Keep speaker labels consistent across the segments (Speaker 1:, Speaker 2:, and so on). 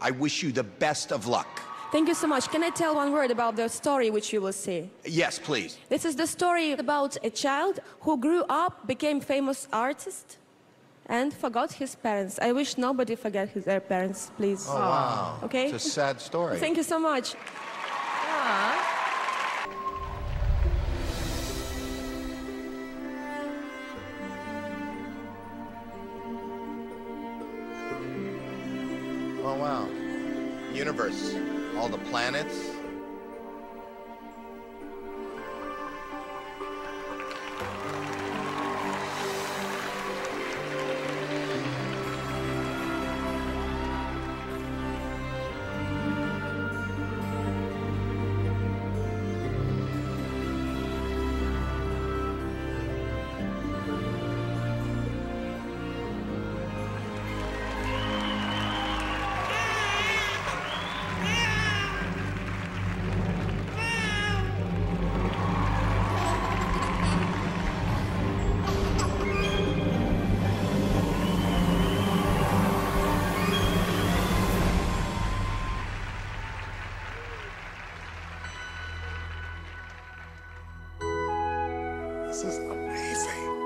Speaker 1: I wish you the best of luck.
Speaker 2: Thank you so much. Can I tell one word about the story which you will see?
Speaker 1: Yes, please.
Speaker 2: This is the story about a child who grew up, became famous artist, and forgot his parents. I wish nobody forget his their parents, please.
Speaker 1: Oh, wow.
Speaker 2: Okay?
Speaker 1: It's a sad story.
Speaker 2: Thank you so much.
Speaker 1: Oh, wow. Universe. All the planets.
Speaker 3: Amazing.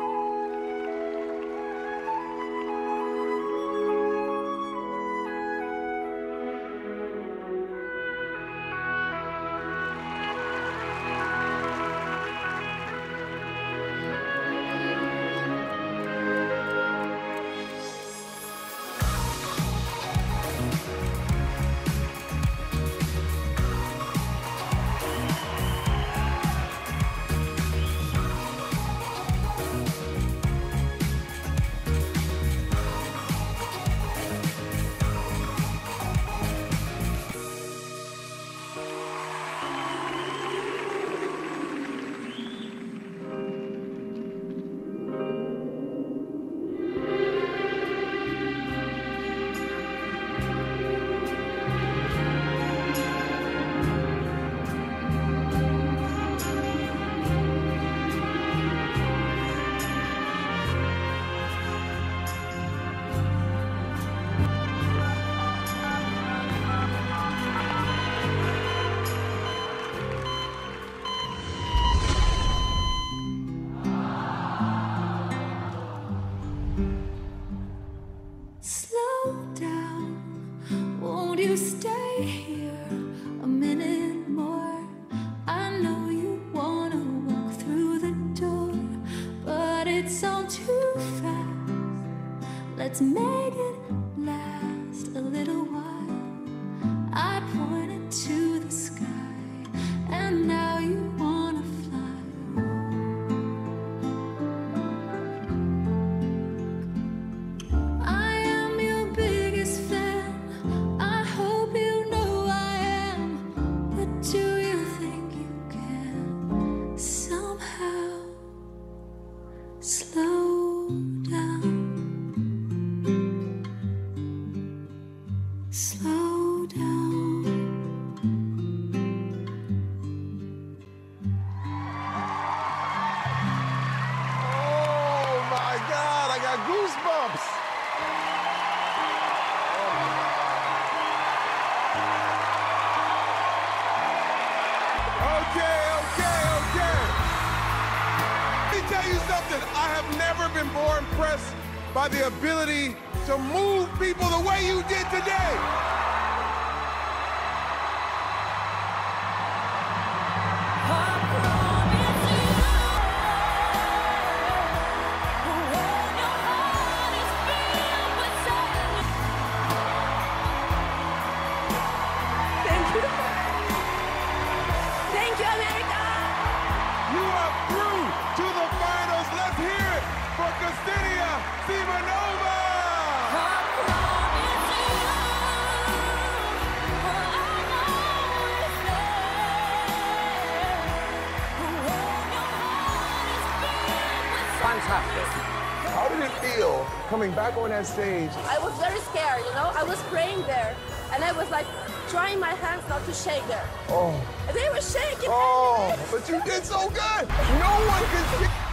Speaker 4: Here a minute more? I know you wanna walk through the door, but it's all too fast. Let's make
Speaker 3: more impressed by the ability to move people the way you did today.
Speaker 2: Thank you. Thank you, America.
Speaker 3: You are through to the for Kseniya Simonova.
Speaker 5: Fantastic.
Speaker 3: How did it feel coming back on that stage?
Speaker 2: I was very scared, you know. I was praying there, and I was like trying my hands not to shake there.
Speaker 3: Oh,
Speaker 2: And they were shaking.
Speaker 3: oh, but you did so good. No one can see.